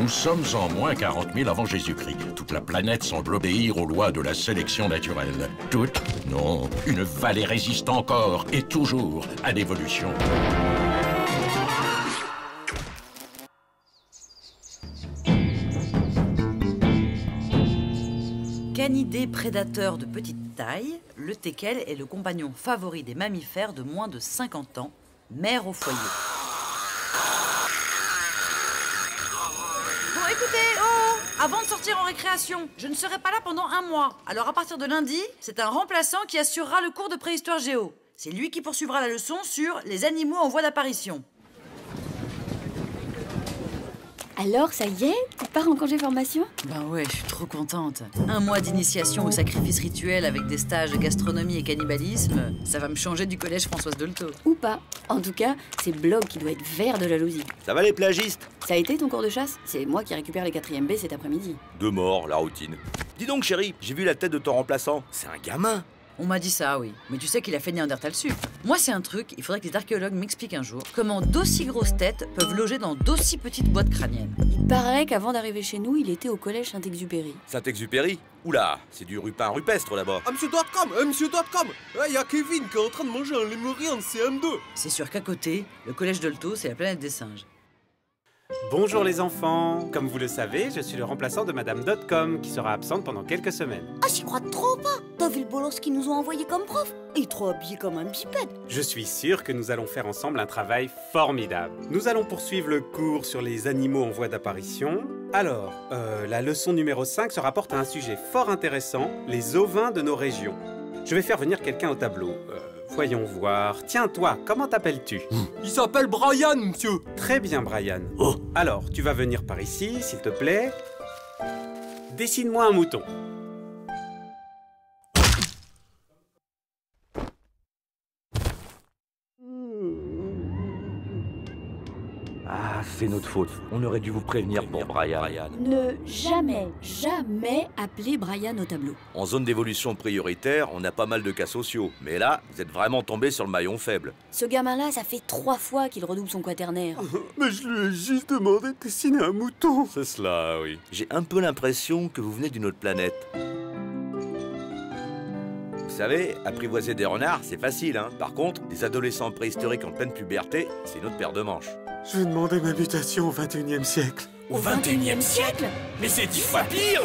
Nous sommes en moins 40 000 avant Jésus-Christ. Toute la planète semble obéir aux lois de la sélection naturelle. Toute Non, une vallée résiste encore et toujours à l'évolution. Canidé prédateur de petite taille, le teckel est le compagnon favori des mammifères de moins de 50 ans, mère au foyer. Bon, écoutez, oh Avant de sortir en récréation, je ne serai pas là pendant un mois. Alors à partir de lundi, c'est un remplaçant qui assurera le cours de préhistoire géo. C'est lui qui poursuivra la leçon sur les animaux en voie d'apparition. Alors, ça y est Tu pars en congé formation? Ben ouais, je suis trop contente. Un mois d'initiation au sacrifice rituel avec des stages de gastronomie et cannibalisme, ça va me changer du collège Françoise Dolto. Ou pas. En tout cas, c'est Blog qui doit être vert de jalousie. Ça va les plagistes? Ça a été ton cours de chasse? C'est moi qui récupère les 4 B cet après-midi. Deux morts, la routine. Dis donc chérie, j'ai vu la tête de ton remplaçant. C'est un gamin On m'a dit ça, oui. Mais tu sais qu'il a fait Néandertal Sup. Moi, c'est un truc, il faudrait que les archéologues m'expliquent un jour comment d'aussi grosses têtes peuvent loger dans d'aussi petites boîtes crâniennes. Il paraît qu'avant d'arriver chez nous, il était au collège Saint-Exupéry. Saint-Exupéry? Oula, c'est du rupin rupestre là-bas. Ah, monsieur.com, euh, monsieur.com Il y a Kevin qui est en train de manger un lémurien de CM2 C'est sûr qu'à côté, le collège Dolto, c'est la planète des singes. Bonjour les enfants Comme vous le savez, je suis le remplaçant de Madame Dotcom qui sera absente pendant quelques semaines. Ah, j'y crois trop pas T'as vu le bolos qu'ils nous ont envoyé comme prof Il est trop habillé comme un bipède Je suis sûr que nous allons faire ensemble un travail formidable. Nous allons poursuivre le cours sur les animaux en voie d'apparition. Alors, euh, la leçon numéro 5 se rapporte à un sujet fort intéressant, les ovins de nos régions. Je vais faire venir quelqu'un au tableau. Euh, voyons voir. Tiens, toi, comment t'appelles-tu? Il s'appelle Brian, monsieur Très bien, Brian. Oh. Alors, tu vas venir par ici, s'il te plaît. Dessine-moi un mouton. Ah, c'est notre faute. On aurait dû vous prévenir pour Brian. Ne jamais, jamais appeler Brian au tableau. En zone d'évolution prioritaire, on a pas mal de cas sociaux. Mais là, vous êtes vraiment tombé sur le maillon faible. Ce gamin-là, ça fait trois fois qu'il redouble son quaternaire. Mais je lui ai juste demandé de dessiner un mouton C'est cela, oui. J'ai un peu l'impression que vous venez d'une autre planète. Vous savez, apprivoiser des renards, c'est facile, hein. Par contre, des adolescents préhistoriques en pleine puberté, c'est une autre paire de manches. Je vais demander ma mutation au 21 e siècle. Au 21 e siècle? Mais c'est dix fois pire